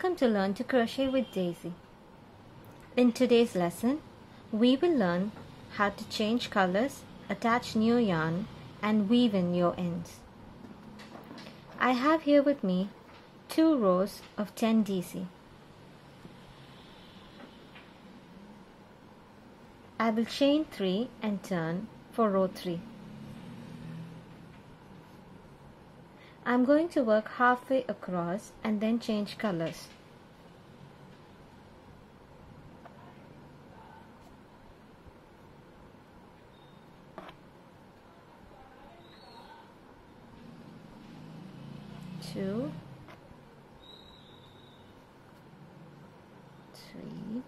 Welcome to Learn to Crochet with Daisy. In today's lesson, we will learn how to change colors, attach new yarn and weave in your ends. I have here with me two rows of 10 DC. I will chain 3 and turn for row 3. I'm going to work halfway across and then change colors. Two, three,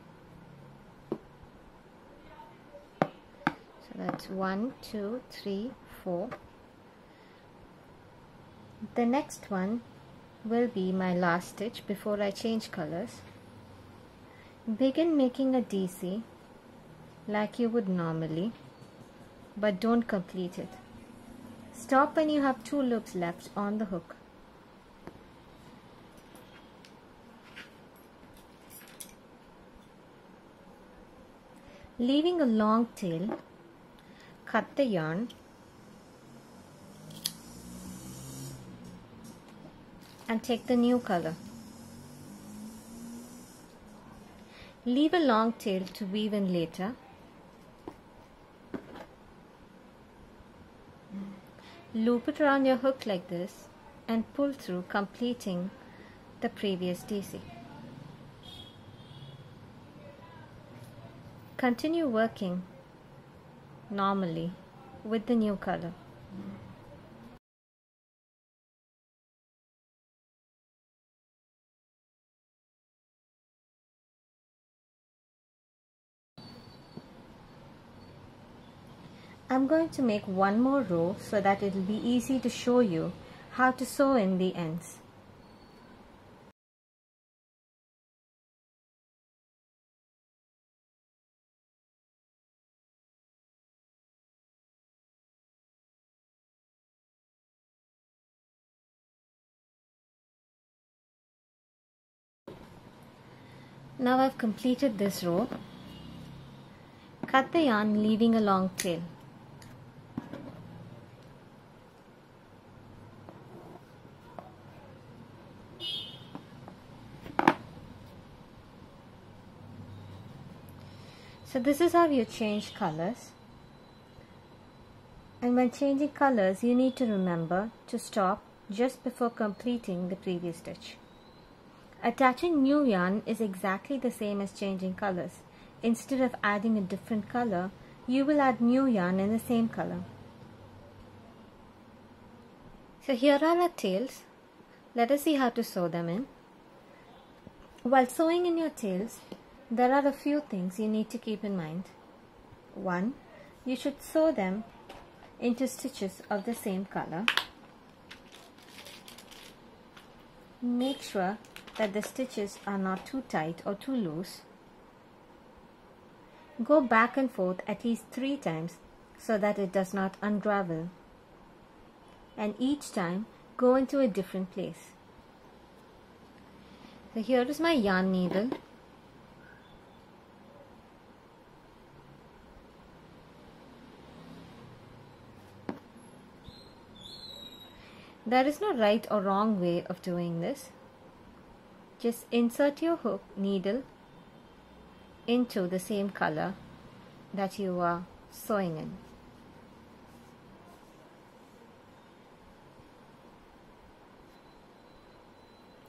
so that's one, two, three, four, the next one will be my last stitch before I change colors. Begin making a DC like you would normally but don't complete it. Stop when you have two loops left on the hook. Leaving a long tail, cut the yarn and take the new color. Leave a long tail to weave in later. Loop it around your hook like this and pull through completing the previous DC. Continue working normally with the new color. I'm going to make one more row so that it will be easy to show you how to sew in the ends. Now I've completed this row. Cut the yarn leaving a long tail. So this is how you change colors. And when changing colors, you need to remember to stop just before completing the previous stitch. Attaching new yarn is exactly the same as changing colors. Instead of adding a different color, you will add new yarn in the same color. So here are our tails. Let us see how to sew them in. While sewing in your tails, there are a few things you need to keep in mind. One, you should sew them into stitches of the same color. Make sure that the stitches are not too tight or too loose. Go back and forth at least three times so that it does not unravel. And each time go into a different place. So here is my yarn needle There is no right or wrong way of doing this. Just insert your hook needle into the same color that you are sewing in.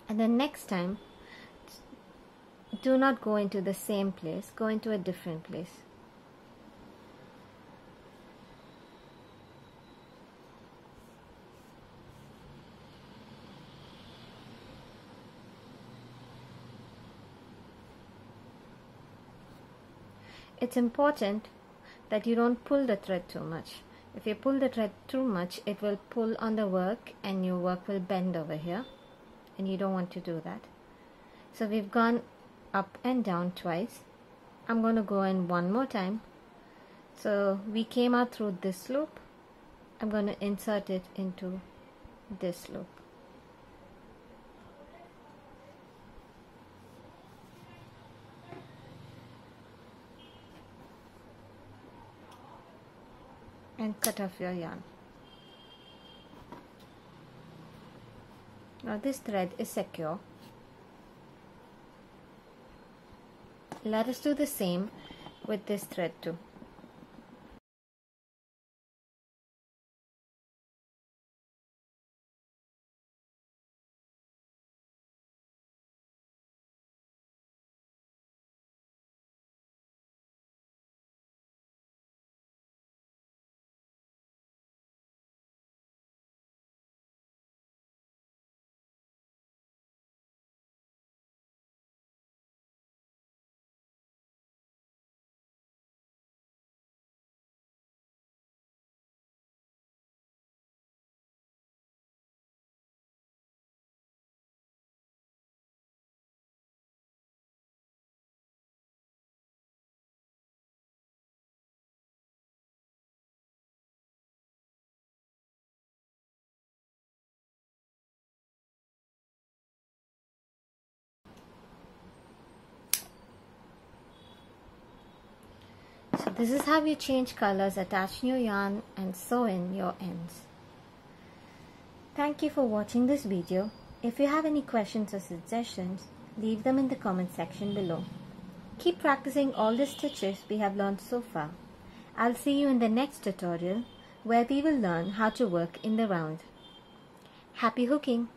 And then next time, do not go into the same place, go into a different place. It's important that you don't pull the thread too much. If you pull the thread too much it will pull on the work and your work will bend over here. And you don't want to do that. So we've gone up and down twice. I'm going to go in one more time. So we came out through this loop. I'm going to insert it into this loop and cut off your yarn. Now this thread is secure. Let us do the same with this thread too. So this is how you change colors, attach new yarn and sew in your ends. Thank you for watching this video. If you have any questions or suggestions, leave them in the comment section below. Keep practicing all the stitches we have learned so far. I'll see you in the next tutorial where we will learn how to work in the round. Happy hooking!